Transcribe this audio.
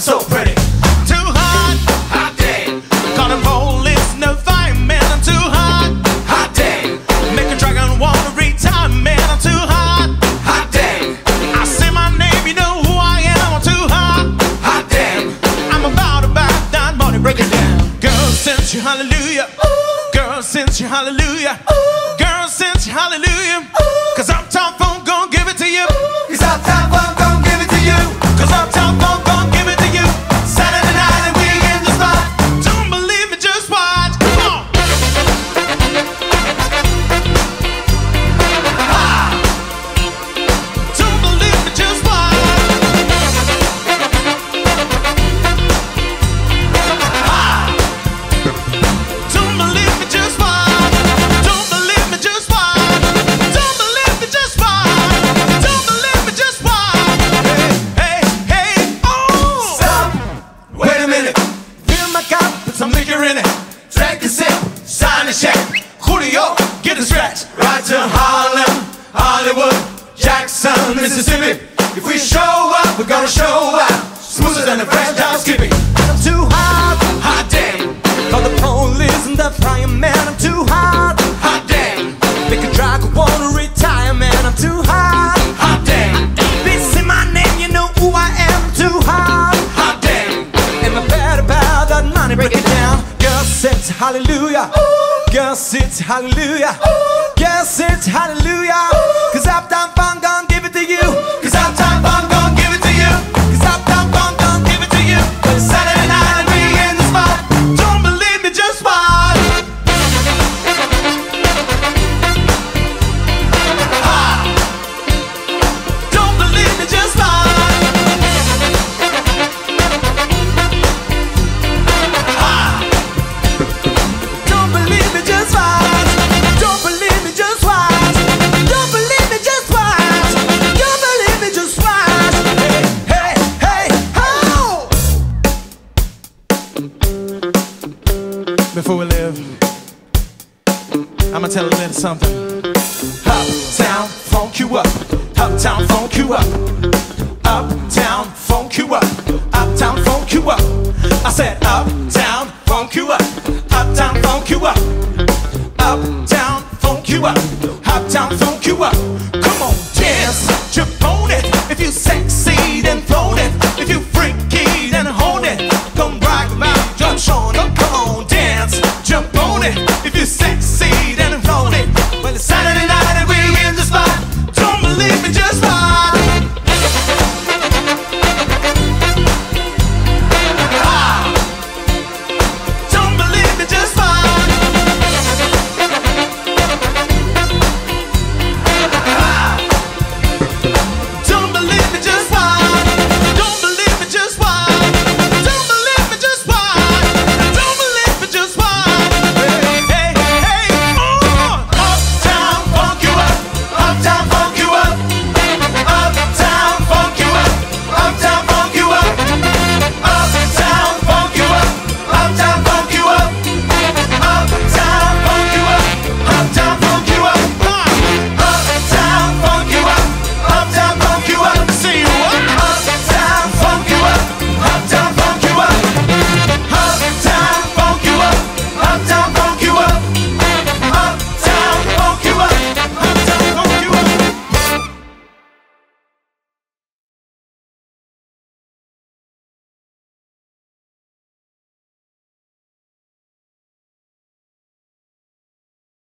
so pretty. Too hot, hot day. Call the police, no fireman, I'm too hot, hot day. Make a dragon wanna retire, man, I'm too hot, hot day. I say my name, you know who I am, I'm too hot, hot damn. I'm about to buy that money, break it down. Girl, since you hallelujah. Girl, since you hallelujah. Girl, since you hallelujah. Cause Uptown Funk gon' give it to you. Cause Uptown Funk liquor in it. Take a sip, sign a check. Julio, get a stretch. Right to Harlem, Hollywood, Jackson, Mississippi. If we show up, we're gonna show out. Smoother than a fresh down skippy. I'm too hot, hot damn. Call the police and the fireman. I'm too hot Girl, sit hallelujah. Girl, sit hallelujah. Cause Uptown Funk gon' give it to you. Cause Uptown Funk gon' before we live. I'ma tell a little something. Uptown, funk you up. Uptown, funk you up. Uptown, funk you up. Uptown, funk you up. I said uptown, funk you up. Uptown, funk you up.